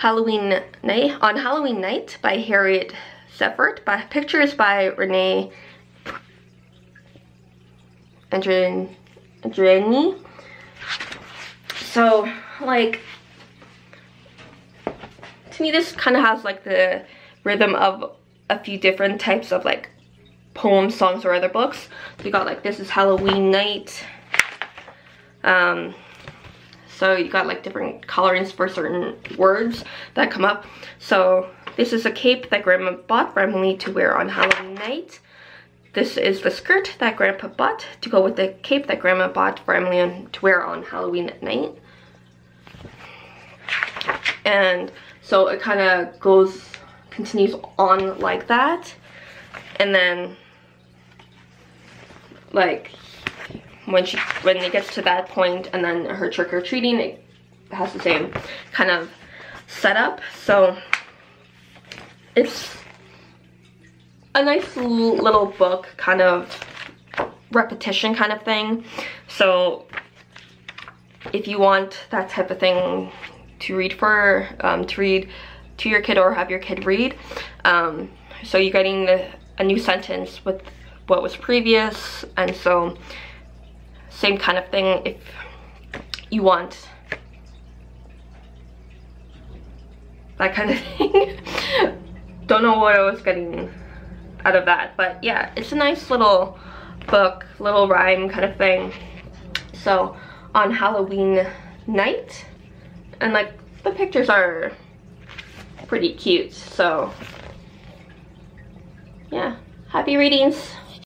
Halloween Night on Halloween Night by Harriet Ziefert. By pictures by Renee Andriani. So like to me this kind of has like the rhythm of a few different types of like poems, songs, or other books. So you got like this is Halloween night. Um, so you got like different colorings for certain words that come up. So this is a cape that grandma bought for Emily to wear on Halloween night. This is the skirt that grandpa bought to go with the cape that grandma bought for Emily to wear on Halloween night. And so it kind of goes, continues on like that. And then like when she when it gets to that point and then her trick-or-treating it has the same kind of setup. So it's a nice little book kind of repetition kind of thing. So if you want that type of thing to read for um, to read to your kid or have your kid read um, so you're getting the, a new sentence with what was previous. And so same kind of thing if you want. That kind of thing. Don't know what I was getting out of that but yeah it's a nice little book little rhyme kind of thing. So on Halloween night and like the pictures are pretty cute so yeah. Happy readings